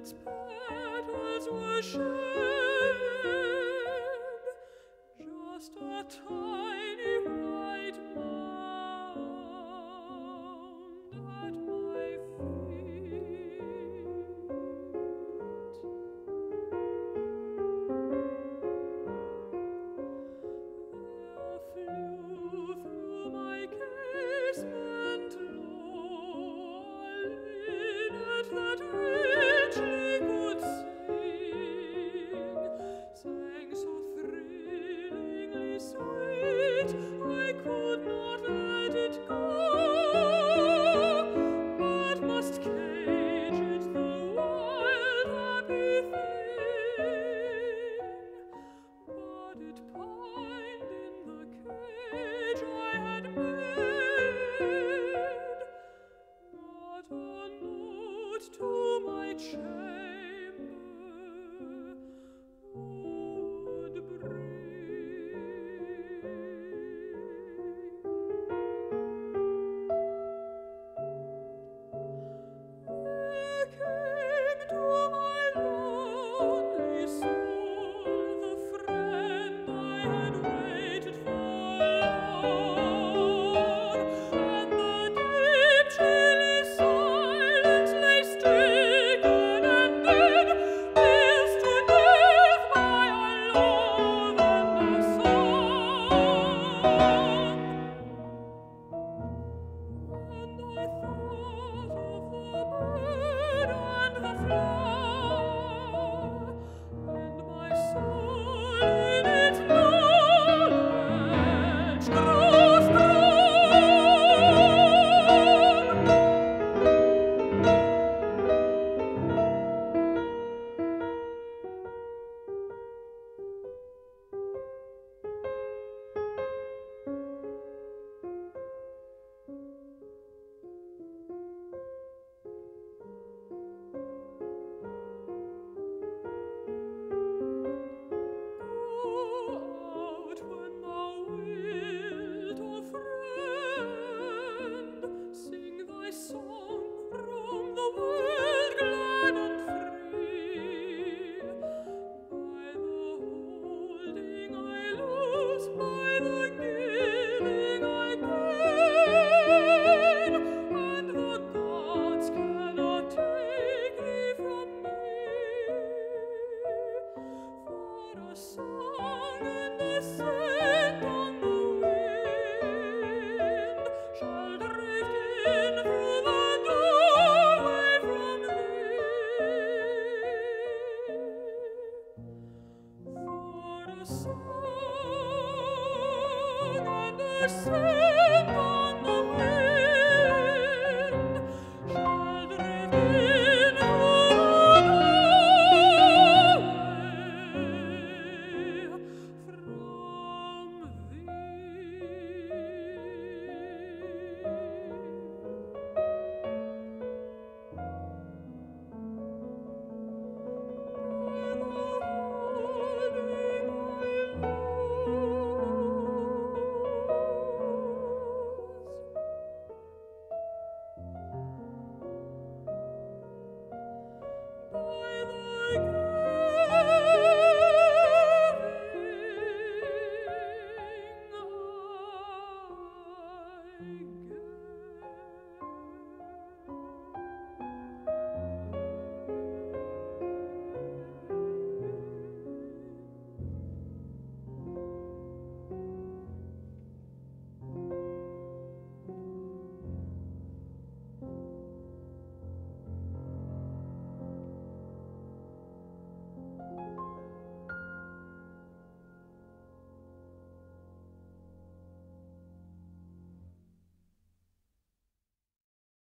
its petals were shed. Just a time sing on the wind.